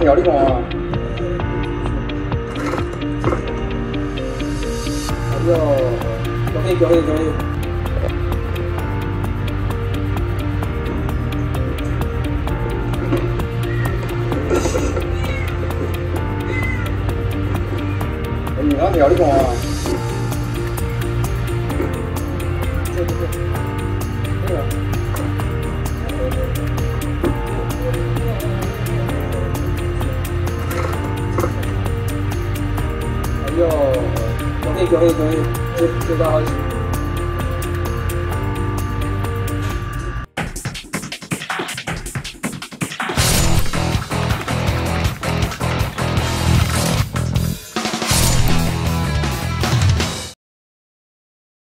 条你看啊。哎呦，恭喜恭喜恭喜！哎，两条你看啊。对对对，这个。哎呦，恭喜恭喜恭喜，这这把好。